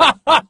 ha ha!